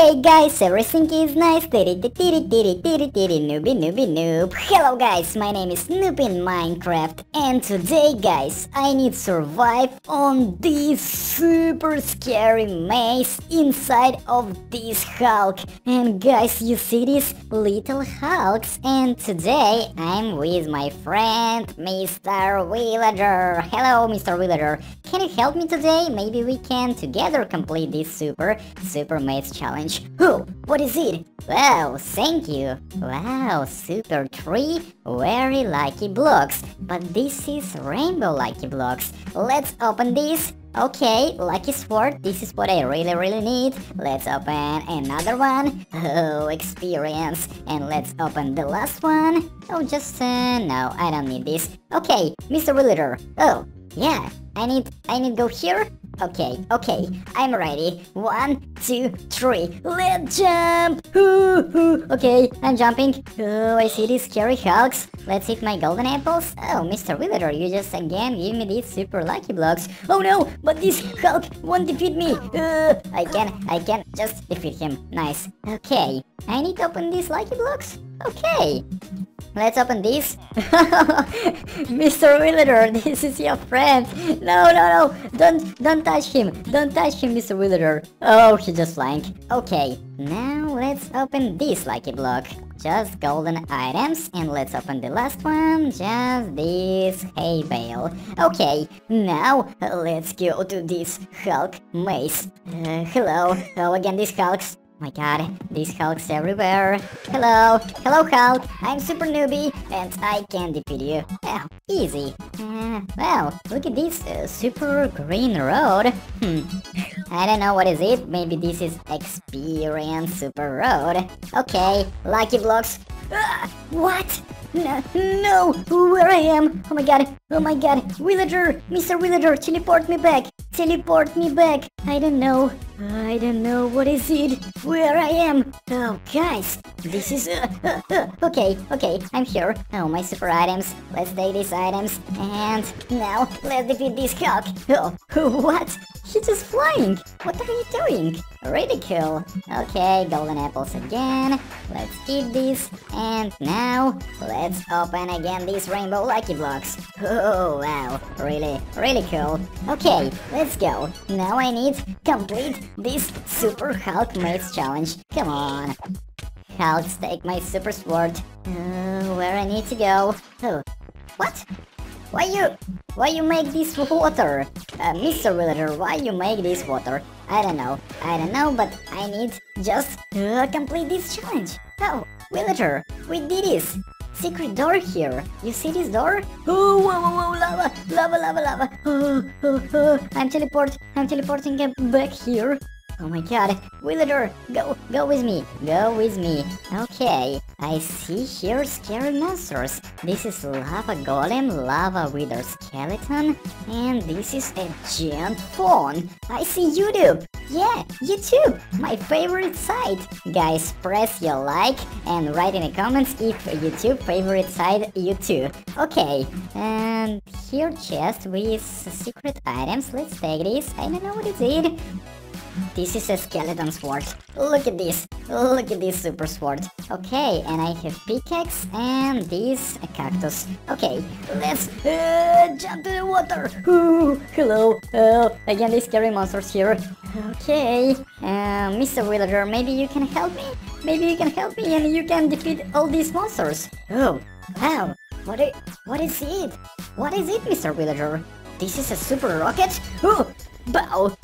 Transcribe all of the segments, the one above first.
Okay guys, everything is nice. Tiri tiri tiri tiri tiri nooby nooby noob. Hello guys, my name is Noob in Minecraft and today guys, I need survive on this super scary maze inside of this Hulk. And guys, you see these little Hulks and today I'm with my friend Mr. Villager. Hello Mr. Villager. Can you help me today? Maybe we can together complete this super super maze challenge. Oh, what is it? Well, thank you. Wow, super three very lucky blocks. But this is rainbow lucky blocks. Let's open this. Okay, lucky sword, this is what I really really need. Let's open another one. Oh, experience. And let's open the last one. Oh, just, uh, no, I don't need this. Okay, Mr. Villager. Oh, yeah, I need, I need go here. Okay, okay, I'm ready. One, two, three. Let's jump! okay, I'm jumping. Oh, I see these scary hulks. Let's eat my golden apples. Oh, Mr. Villager, you just again give me these super lucky blocks. Oh no, but this hulk won't defeat me. Uh, I can, I can just defeat him. Nice. Okay, I need to open these lucky blocks. Okay, Let's open this. Mr. Villager, this is your friend. No, no, no. Don't don't touch him. Don't touch him, Mr. Villager. Oh, he's just flying. Okay, now let's open this lucky block. Just golden items. And let's open the last one. Just this hay bale. Okay, now let's go to this Hulk maze. Uh, hello. Oh, again, these Hulks my god, these Hulks everywhere. Hello, hello Hulk, I'm Super Newbie, and I can defeat you. Yeah, easy. Uh, well, look at this uh, super green road. Hmm, I don't know what is it, maybe this is Experience Super Road. Okay, Lucky Blocks. Uh, what? No, no, where I am? Oh my god, oh my god, Villager, Mr. Villager, teleport me back, teleport me back. I don't know, I don't know, what is it? Where I am? Oh, guys, this is, uh, uh, uh, okay, okay, I'm here. Oh, my super items, let's take these items, and now, let's defeat this Hulk. Oh, what? He's just flying. What are you doing? Really cool. Okay, golden apples again. Let's eat these. And now, let's open again these rainbow lucky blocks. Oh, wow. Really, really cool. Okay, let's go. Now I need complete this Super Hulk Maze Challenge. Come on. Hulk, take my super sword. Uh, where I need to go. Oh, what? Why you... Why you make this water? Uh, Mr. Villager, why you make this water? I don't know. I don't know, but I need just uh, complete this challenge. Oh, Villager, we did this. Secret door here. You see this door? Oh, whoa, whoa, whoa, lava, lava, lava, lava. Oh, oh, oh. I'm teleport. I'm teleporting back here. Oh my god, Villager, go, go with me, go with me. Okay, I see here scary monsters. This is Lava Golem, Lava Wither Skeleton, and this is a giant fawn. I see YouTube. Yeah, YouTube, my favorite site. Guys, press your like and write in the comments if YouTube favorite site you too. Okay, and here chest with secret items. Let's take this. I don't know what is it. This is a skeleton sword. Look at this. Look at this super sword. Okay, and I have pickaxe and this a cactus. Okay, let's uh, jump to the water. Ooh, hello. Uh, again, these scary monsters here. Okay, uh, Mr. Villager, maybe you can help me? Maybe you can help me and you can defeat all these monsters. Oh, wow. What is, what is it? What is it, Mr. Villager? This is a super rocket? Oh, Bow!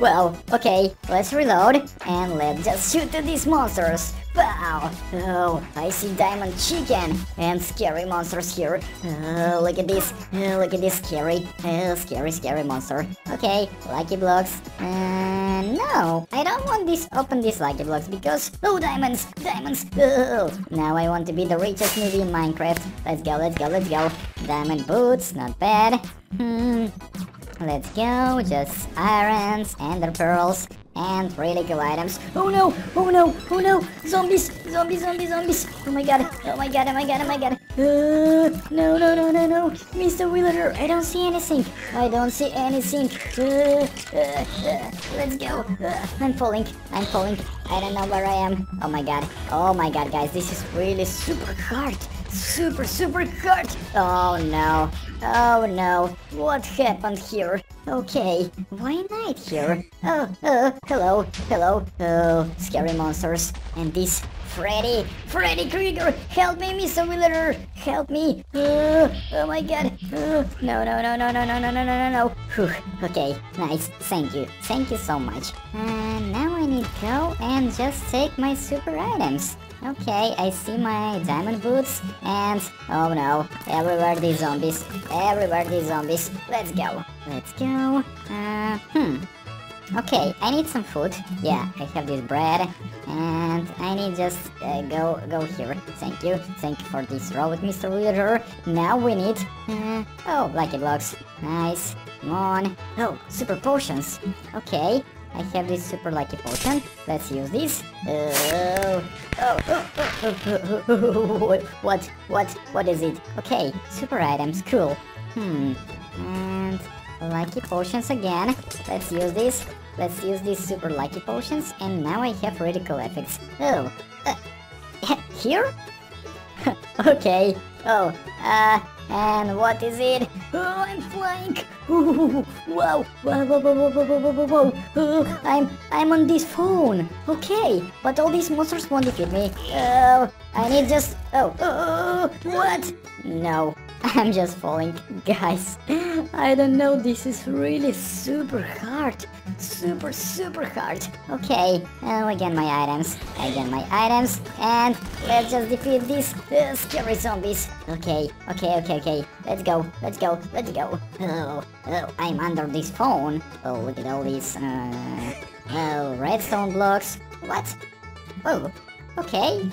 Well, okay, let's reload and let's just shoot at these monsters. Bow! Oh, I see diamond chicken and scary monsters here. Oh, look at this. Oh, look at this scary, oh, scary, scary monster. Okay, lucky blocks. Uh, no, I don't want this. Open these lucky blocks because oh, diamonds, diamonds. Oh, now I want to be the richest movie in Minecraft. Let's go, let's go, let's go. Diamond boots, not bad. Hmm. Let's go, just irons, ender pearls, and really cool items. Oh no, oh no, oh no, zombies, zombies, zombies, zombies. Oh my god, oh my god, oh my god, oh my god. Uh, no, no, no, no, no. Mr. Wheeler, I don't see anything. I don't see anything. Uh, uh, uh, let's go. Uh, I'm falling. I'm falling. I don't know where I am. Oh my god. Oh my god, guys. This is really super hard. Super, super hard. Oh no. Oh no. What happened here? Okay. Why night here? Oh, oh, hello. Hello. Oh, scary monsters. And this Freddy! Freddy Krueger! Help me, Mr. Wheeler! Help me! Uh, oh my god! Uh, no, no, no, no, no, no, no, no, no, no. Okay, nice. Thank you. Thank you so much. And now I need to go and just take my super items. Okay, I see my diamond boots and oh no, everywhere these zombies, everywhere these zombies. Let's go, let's go. Uh, hmm. Okay, I need some food. Yeah, I have this bread, and I need just uh, go go here. Thank you, thank you for this road, Mr. Leader. Now we need uh, oh lucky blocks. Nice. Come on. Oh, super potions. Okay, I have this super lucky potion. Let's use this. Oh, oh, what, what, what is it? Okay, super items, cool. Hmm, and lucky potions again. Let's use this. Let's use these super lucky potions, and now I have radical effects. Oh, uh, here? okay. Oh, uh, and what is it? Oh, I'm flying! Wow! Whoa, whoa, whoa, whoa, whoa, whoa, whoa, whoa. Oh, I'm, I'm on this phone! Okay, but all these monsters won't defeat me. Oh, I need just... Oh, oh, what? No, I'm just falling. Guys, I don't know, this is really super hard. Super, super hard. Okay, and again my items. Again my items. And let's just defeat these uh, scary zombies. Okay, okay, okay, okay. Let's go, let's go, let's go. Oh, oh, I'm under this phone. Oh, look at all these, uh... Oh, redstone blocks. What? Oh, okay.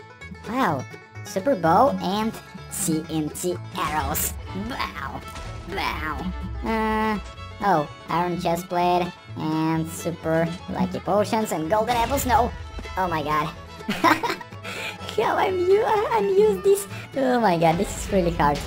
Wow, super bow and TNT arrows. Wow. Wow. Uh, oh, iron chest plate and super lucky potions and golden apples. No. Oh my god. How I'm you I'm use this? Oh my god, this is really hard.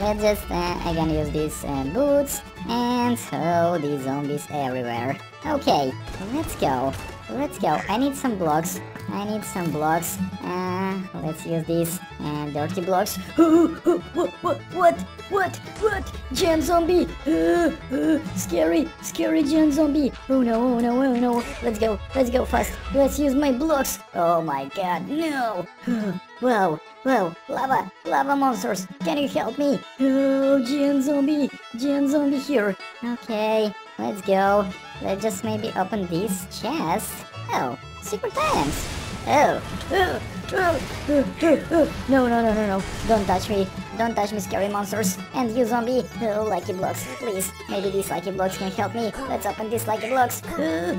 Let's just uh, again use these uh, boots and so these zombies everywhere. Okay, let's go. Let's go. I need some blocks. I need some blocks. Uh, let's use these and dirty blocks. what? What? What? What? Gen zombie! Uh, uh, scary, scary gen zombie! Oh no! Oh no! Oh no! Let's go! Let's go fast! Let's use my blocks! Oh my God! No! Whoa! Whoa! Lava! Lava monsters! Can you help me? Oh, gen zombie! Gen zombie here! Okay. Let's go. Let's just maybe open these chests. Oh, secret items. Oh. Oh. Oh. Oh. Oh. No, no, no, no, no. Don't touch me. Don't touch me, scary monsters. And you, zombie. Oh, lucky blocks. Please. Maybe these lucky blocks can help me. Let's open these lucky blocks. Oh,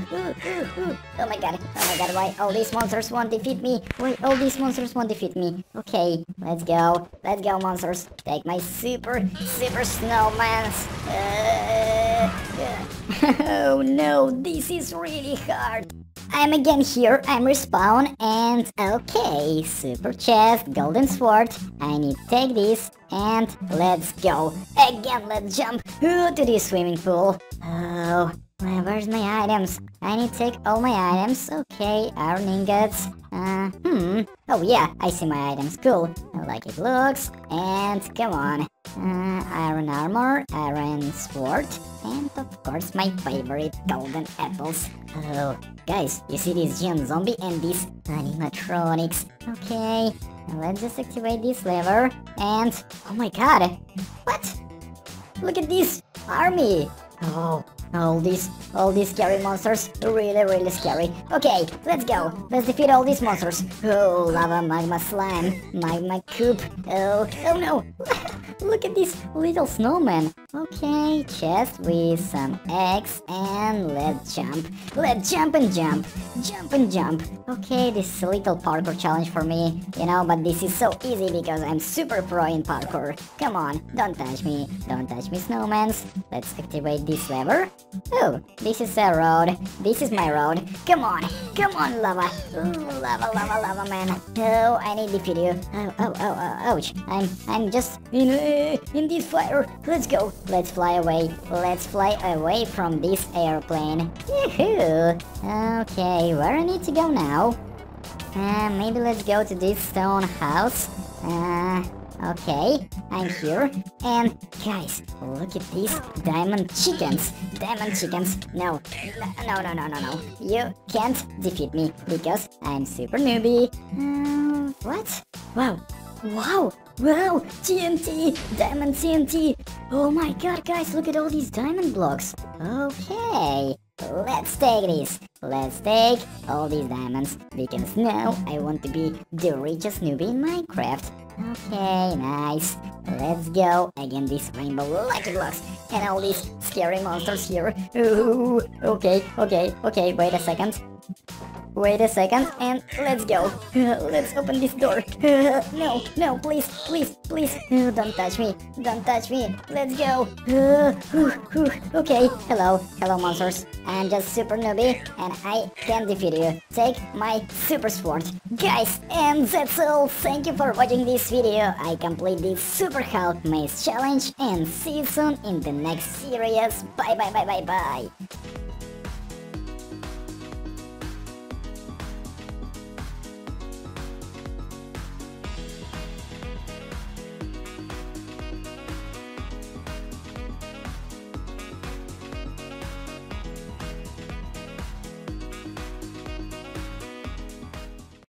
oh, my god. Oh my god. Why all these monsters won't defeat me? Why all these monsters won't defeat me? Okay. Let's go. Let's go, monsters. Take my super, super snowmans. Uh, oh no, this is really hard. I'm again here, I'm respawn, and okay, super chest, golden sword, I need to take this, and let's go. Again, let's jump to this swimming pool. Oh, Where's my items? I need to take all my items. Okay, iron ingots. Uh, hmm. Oh yeah, I see my items. Cool. I like it looks. And come on. Uh, iron armor, iron sword, and of course my favorite golden apples. Oh, guys, you see this giant zombie and these animatronics? Okay, let's just activate this lever. And oh my god, what? Look at this army. Oh, all these, all these scary monsters, really, really scary. Okay, let's go. Let's defeat all these monsters. Oh, lava magma slime, magma cube. Oh, oh no. look at this little snowman. Okay, chest with some eggs and let's jump. Let's jump and jump. Jump and jump. Okay, this is a little parkour challenge for me, you know, but this is so easy because I'm super pro in parkour. Come on, don't touch me. Don't touch me, snowmans. Let's activate this lever. Oh, this is a road. This is my road. Come on, come on, lava. Ooh, lava, lava, lava, man. Oh, I need the video. Oh, oh, oh, oh, ouch. I'm, I'm just in, in this fire. Let's go. Let's fly away. Let's fly away from this airplane. Yahoo! Okay, where I need to go now? Uh, maybe let's go to this stone house. Uh, okay, I'm here. And guys, look at these diamond chickens. Diamond chickens. No, no, no, no, no, no. You can't defeat me because I'm super newbie. Uh, what? Wow, wow, wow, TNT, diamond TNT. Oh my god, guys, look at all these diamond blocks. Okay, let's take this. Let's take all these diamonds because now I want to be the richest newbie in Minecraft. Okay, nice. Let's go. Again, these rainbow lucky blocks and all these scary monsters here. Ooh, okay, okay, okay, wait a second. Wait a second and let's go. let's open this door. no, no, please, please, please. don't touch me. Don't touch me. Let's go. okay, hello, hello monsters. I'm just super newbie and I can defeat you. Take my super sword. Guys, and that's all. Thank you for watching this video. I complete this super Hulk maze challenge and see you soon in the next series. Bye bye bye bye bye.